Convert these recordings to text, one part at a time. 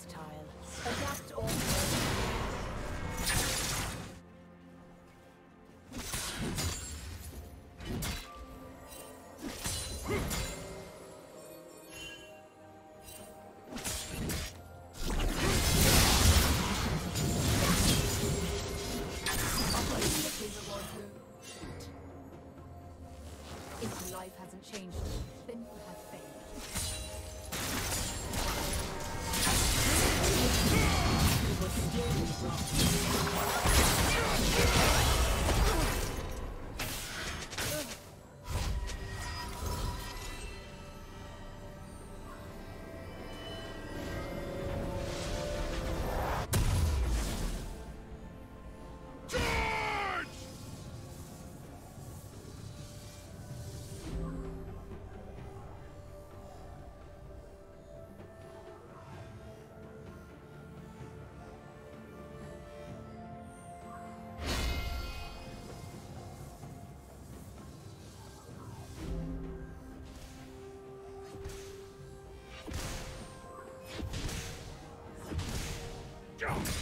versatile. Adapt Jump!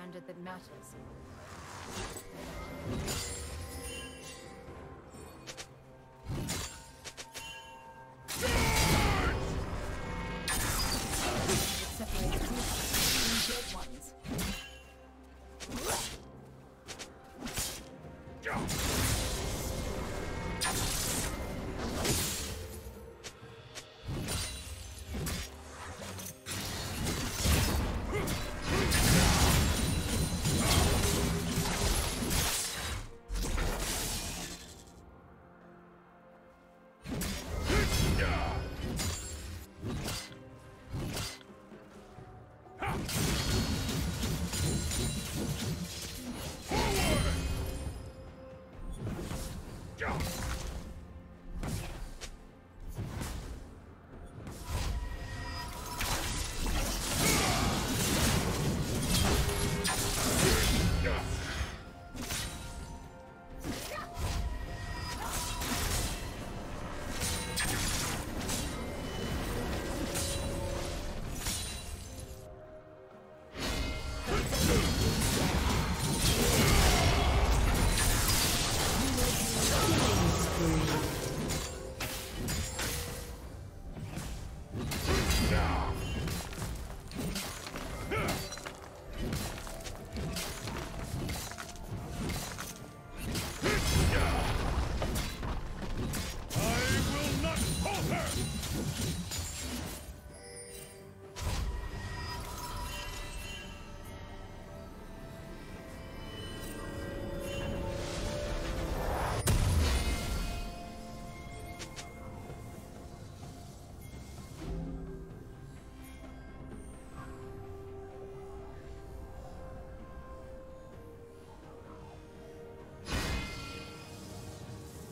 Standard that matters.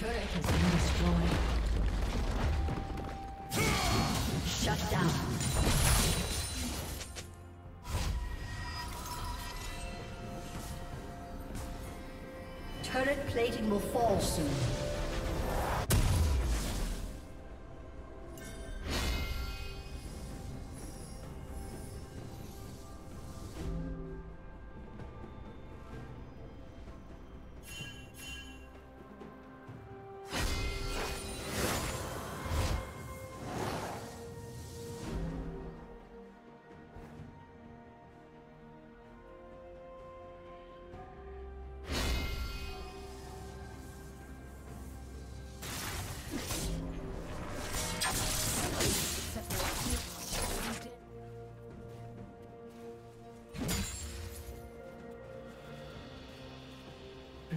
turret has been destroyed. Shut down. Turret plating will fall soon.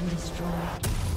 Been destroyed.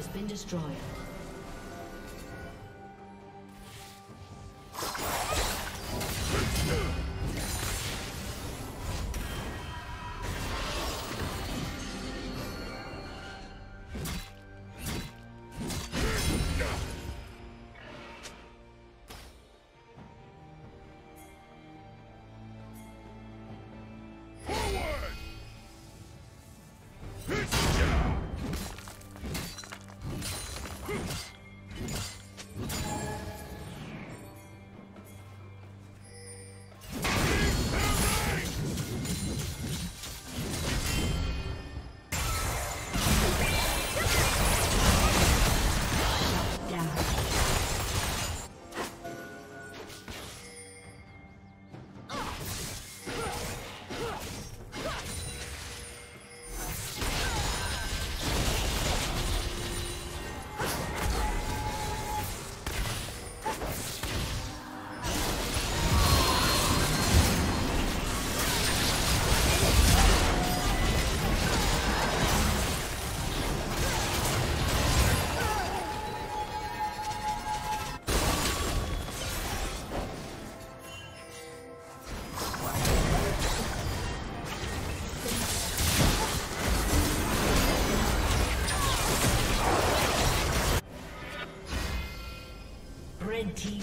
Has been destroyed.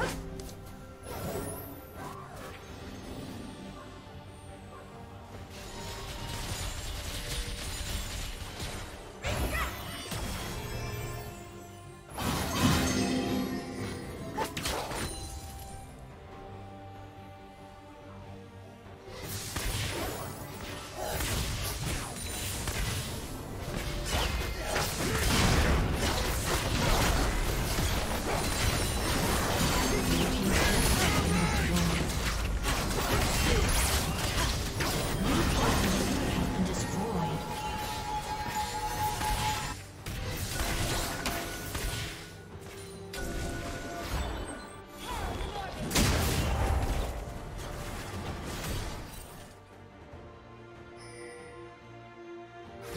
흥!